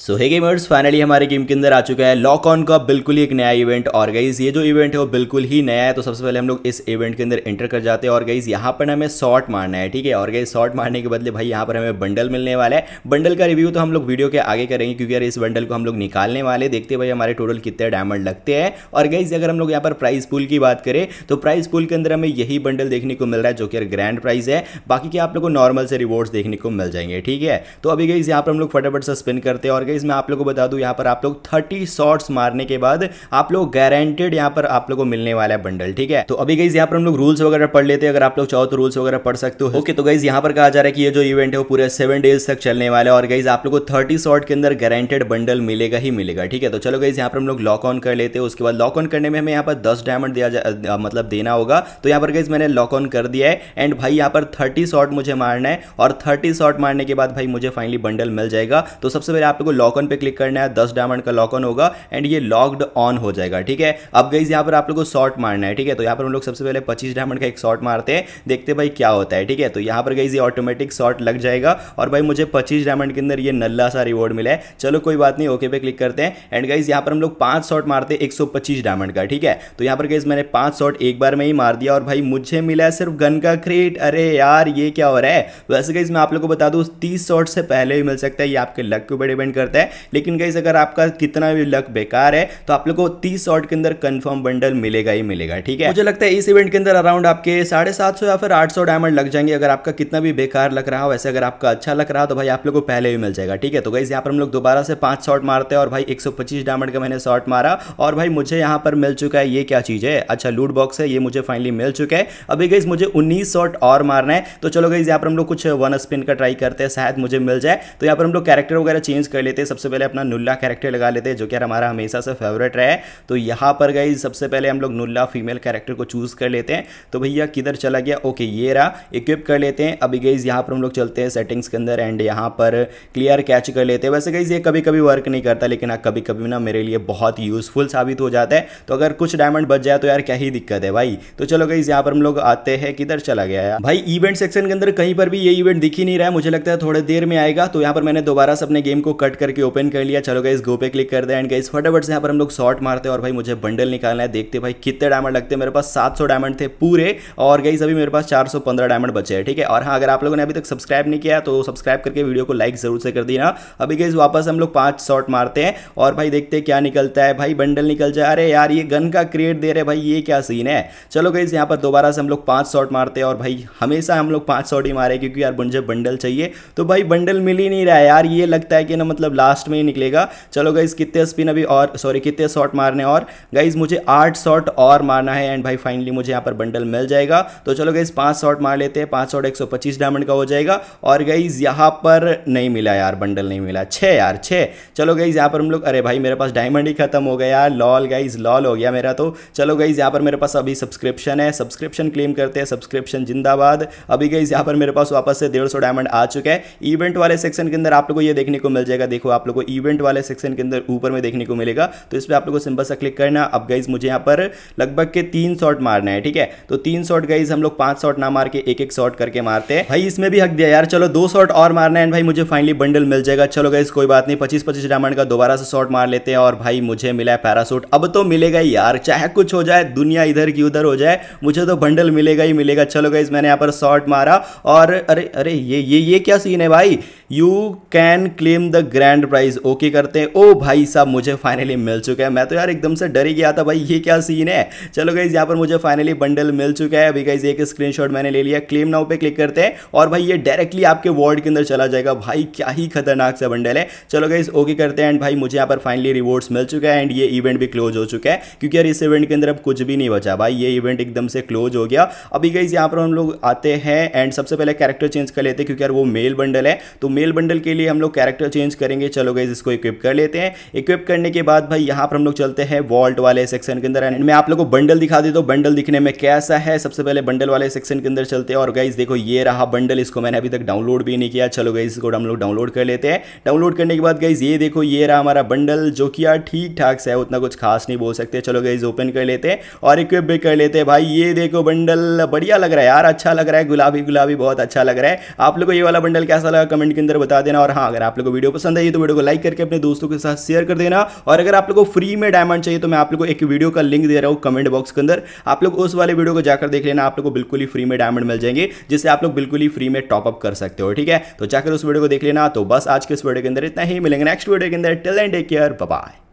सो है gamers finally हमारे game के अंदर आ चुका है लॉक ऑन का बिल्कुल ही एक नया इवेंट और गाइज़ ये जो इवेंट है वो बिल्कुल ही नया है तो सबसे पहले हम लोग इस इवेंट के अंदर एंटर कर जाते हैं और गाइज़ यहाँ पर हमें शॉर्ट मारना है, ठीक है? और गाइज़ शॉर्ट मारने के बदले भाई यहाँ पर हमें बंडल मिलने वाला है। बंडल का रिव्यू तो हम लोग वीडियो के आगे करेंगे क्योंकि यार इस बंडल को हम लोग निकालने वाले देखते भाई हमारे टोटल कितने डायमंड लगते हैं। और गाइज़ अगर हम लोग यहाँ पर प्राइस पुल की बात करें तो प्राइस पुल के अंदर हमें यही बंडल देखने को मिल रहा है जो कि यार ग्रैंड प्राइस है। बाकी के आप लोग को नॉर्मल से रिवॉर्ड्स देखने को मिल जाएँगे, ठीक है? तो अभी गाइज़ यहाँ पर हम लोग फटाफट से स्पिन करते हैं और गाइज़ मैं आप लोग को बता दूँ, यहाँ पर आप लोग 30 शॉट्स मारने के बाद आप लोग गारंटेड यहाँ पर आप लोग को मिलने वाला है बंडल ठीक है? तो अभी गई यहाँ पर हम लोग रूल्स वगैरह पढ़ लेते हैं, अगर आप लोग चाहो तो रूल्स वगैरह पढ़ सकते हो। ओके तो गई यहाँ पर कहा जा रहा है कि ये जो इवेंट है वो पूरे सेवन डेज़ तक चलने वाला है और गई आप लोग को थर्टी शॉट के अंदर गारंटेड बंडल मिलेगा ही मिलेगा, ठीक है? तो चलो गई यहाँ पर हम लोग लॉक ऑन कर लेते हैं, उसके बाद लॉक ऑन करने में हमें यहाँ पर दस डायमंड दिया मतलब देना होगा। तो यहाँ पर गई मैंने लॉक ऑन कर दिया है एंड भाई यहाँ पर थर्टी शॉट मुझे मारना है और थर्टी शॉट मारने के बाद भाई मुझे फाइनली बंडल मिल जाएगा। तो सबसे पहले आप लोग लॉक ऑन पे क्लिक करना है, दस डायमंड का लॉक ऑन होगा एंड ये लॉक्ड ऑन हो जाएगा, ठीक है? अब गई यहाँ पर आप लोग को शॉर्ट मारना है, ठीक है? तो यहाँ पर हम लोग सबसे पहले पच्चीस डायमंड का एक शॉर्ट मारते हैं, देखते भाई क्या होता है, ठीक है? तो यहाँ पर गई ये ऑटोमेटिक शॉर्ट लग जाएगा, और भाई मुझे पच्चीस डायमंड के अंदर ये नल्ला सा रिवॉर्ड मिला है। चलो कोई बात नहीं ओके पे क्लिक करते हैं एंड गाइज़ यहाँ पर हम लोग पाँच शॉट मारते हैं, एक डायमंड का, ठीक है? तो यहाँ पर गाइज़ मैंने पाँच शॉट एक बार में ही मार दिया, और भाई मुझे मिला सिर्फ़ गन का क्रेट अरे यार, ये क्या हो रहा है? वैसे गाइज़ मैं आप लोग को बता दूँ, तीस शॉट से पहले ही मिल सकता है, ये आपके लक के ऊपर डिपेंड करता है। लेकिन गाइज़ अगर आपका कितना भी लक बेकार है तो आप लोग को तीस शॉट के अंदर कंफर्म बंडल मिलेगा ही मिलेगा, ठीक है? मुझे लगता है इस इवेंट के अंदर अराउंड आपके साढ़े सात सौ या फिर आठ सौ डायमंड लग जाएँगे। अगर आपका कितना भी बेकार लग रहा हो, वैसे अगर आपका अच्छा लग रहा हो तो भाई आप लोग को पहले भी मिल जाएगा, ठीक है? तो गाइज़ यहाँ पर हम लोग दोबारा से पाँच शॉट मारते हैं और भाई एक सौ पच्चीस डायमंड का मैंने शॉट मारा और भाई मुझे यहाँ पर मिल चुका है, ये क्या चीज़ है? अच्छा लूट बॉक्स है, ये मुझे फाइनली मिल चुका है। अभी गई मुझे उन्नीस शॉट और मारना है। तो चलो गई यहाँ पर हम लोग कुछ वन स्पिन का ट्राई करते हैं, शायद मुझे मिल जाए। तो यहाँ पर हम लोग कैरेक्टर वगैरह चेंज कर लेते हैं सबसे पहले अपना नुल्ला कैरेक्टर लगा लेते हैं जो कि यार हमारा हमेशा से फेवरेट रहा। है तो यहाँ पर गई सबसे पहले हम लोग नुल्ला फीमेल कैरेक्टर को चूज़ कर लेते हैं। तो भैया, किधर चला गया? ओके ये रहा। इक्विप कर लेते हैं। अभी गई यहाँ पर हम लोग चलते हैं सेटिंग्स के अंदर एंड यहाँ पर क्लियर कैच कर लेते हैं। वैसे गई ये कभी कभी वर्क नहीं करता, लेकिन हाँ कभी कभी ना मेरे लिए बहुत यूजफुल साबित हो जाता है। तो अगर कुछ डायमंड बच जाए तो यार क्या ही दिक्कत है भाई? तो चलो गई यहाँ पर हम लोग आते हैं। किधर चला गया है भाई इवेंट सेक्शन के अंदर कहीं पर भी ये इवेंट दिख ही नहीं रहा है। मुझे लगता है थोड़ी देर में आएगा। तो यहाँ पर मैंने दोबारा से अपने गेम को कट करके ओपन कर लिया। चलो गई गो पे क्लिक कर दे। एंड गई फटाफट से यहाँ पर हम लोग शॉर्ट मारते हैं और भाई मुझे बंडल निकालना है। देखते भाई कितने डायमंड लगते हैं। मेरे पास 700 डायमंड थे पूरे। और गई अभी मेरे पास 415 डायमंड बचे हैं, ठीक है? और हाँ अगर आप लोगों ने अभी तक सब्सक्राइब नहीं किया तो सब्सक्राइब करके वीडियो को लाइक ज़रूर से कर देना। अभी गई वापस हम लोग पाँच शॉट मारते हैं। और भाई देखते क्या निकलता है। भाई बंडल निकल जाए अरे यार, ये गन का क्रिएट दे रहे भाई ये क्या सीन है? चलो गई यहाँ पर दोबारा से हम लोग पाँच शॉट मारते हैं। और भाई हमेशा हम लोग पाँच शॉट ही मारे क्योंकि यार मुझे बंडल चाहिए। तो भाई बंडल मिल ही नहीं रहा है। यार ये लगता है कि ना मतलब लास्ट में ही निकलेगा। चलो गई कितने स्पिन अभी और सॉरी कितने शॉट मारने और। गाइज़ मुझे आठ शॉट और मारना है एंड भाई फाइनली मुझे यहाँ पर बंडल मिल जाएगा। तो चलो गाइज़ पाँच शॉट मार लेते हैं। पाँच शॉट एक सौ पच्चीस डायमंड का हो जाएगा। और गाइज़ यहाँ पर नहीं मिला यार बंडल नहीं मिला। छः यार, छः। चलो गाइज़ यहाँ पर हम लोग, अरे भाई, मेरे पास डायमंड ही खत्म हो गया। यार लॉल गाइज़ लॉल हो गया मेरा तो। चलो गाइज़ यहाँ पर मेरे पास अभी सब्सक्रिप्शन है। सब्सक्रिप्शन क्लेम करते हैं। सब्सक्रिप्शन जिंदाबाद। अभी गाइज़ यहाँ पर मेरे पास वापस से डेढ़ डायमंड आ चुका है। इवेंट वाले सेक्शन के अंदर आप लोग को ये देखने को मिल जाएगा। देखो आप लोग को इवेंट वाले सेक्शन के अंदर ऊपर में देखने को मिलेगा। तो इस पर आप लोग को सिंपल सा क्लिक करना अब गाइज़ मुझे यहाँ पर लगभग के तीन शॉट मारना है, ठीक है? तो तीन शॉट गाइज़ हम लोग पाँच शॉट ना मार के एक एक शॉट करके मारते हैं। भाई, इसमें भी हक दिया यार। चलो, दो शॉट और मारना है भाई, मुझे फाइनली बंडल मिल जाएगा। चलो गाइज़ कोई बात नहीं। पच्चीस पच्चीस डायमंड का दोबारा से शॉट मार लेते हैं और भाई, मुझे मिला है पैरासूट अब तो मिलेगा ही यार। चाहे कुछ हो जाए, दुनिया इधर की उधर हो जाए, मुझे तो बंडल मिलेगा ही मिलेगा। चलो गाइज़ मैंने यहाँ पर शॉट मारा और अरे अरे, ये ये ये क्या सीन है भाई? You can claim the grand prize okay करते हैं। ओ भाई साहब, मुझे फाइनली मिल चुका है। मैं तो यार एकदम से डर ही गया था भाई, ये क्या सीन है? चलो गाइज़ यहाँ पर मुझे फाइनली बंडल मिल चुका है। अभी गाइज़ एक स्क्रीनशॉट मैंने ले लिया। क्लेम नाउ पे क्लिक करते हैं। और भाई, ये डायरेक्टली आपके वर्ड के अंदर चला जाएगा। भाई, क्या ही खतरनाक सा बंडल है। चलो गाइज़ ओके करते हैं। एंड भाई, मुझे यहाँ पर फाइनली रिवॉर्ड्स मिल चुका है। एंड ये इवेंट भी क्लोज हो चुका है। क्योंकि यार इस इवेंट के अंदर अब कुछ भी नहीं बचा भाई। ये इवेंट एकदम से क्लोज हो गया। अभी गाइज़ यहाँ पर हम लोग आते हैं। एंड सबसे पहले कैरेक्टर चेंज कर लेते हैं। क्योंकि यार वो मेल बंडल है। तो मेल बंडल के लिए हम लोग कैरेक्टर चेंज करेंगे। चलो गाइज़ इसको इक्विप कर लेते हैं। इक्विप करने के बाद भाई, यहाँ पर हम लोग चलते हैं वॉल्ट वाले सेक्शन के अंदर। एंड मैं आप लोग को बंडल दिखा देता हूँ। बंडल दिखने में कैसा है? सबसे पहले बंडल वाले सेक्शन के अंदर चलते हैं। और गाइज़ देखो, ये रहा बंडल इसको मैंने अभी तक डाउनलोड भी नहीं किया। चलो गाइज़ इसको हम लोग डाउनलोड कर लेते हैं। डाउनलोड करने के बाद गाइज़ ये देखो, ये रहा हमारा बंडल जो कि यार ठीक ठाक से है। उतना कुछ खास नहीं बोल सकते। चलो गाइज़ ओपन कर लेते हैं। और इक्विप भी कर लेते हैं। भाई, ये देखो बंडल बढ़िया लग रहा है यार। अच्छा लग रहा है। गुलाबी गुलाबी बहुत अच्छा लग रहा है। आप लोग को ये वाला बंडल कैसा लगा? कमेंट के अंदर बता देना और हाँ अगर आप लोग को वीडियो पसंद आई तो वीडियो को लाइक करके अपने दोस्तों के साथ शेयर कर देना और अगर आप लोग को फ्री में डायमंड चाहिए तो मैं आप लोग को एक वीडियो का लिंक दे रहा हूँ कमेंट बॉक्स के अंदर। आप लोग उस वाले वीडियो को जाकर देख लेना, आप लोग को बिल्कुल ही फ्री में डायमंड मिल जाएँगे, जिससे आप लोग बिल्कुल ही फ्री में टॉपअप कर सकते हो, ठीक है? तो जाकर उस वीडियो को देख लेना। तो बस आज के इस वीडियो के अंदर इतना ही। मिलेंगे नेक्स्ट वीडियो के अंदर। Till end take care bye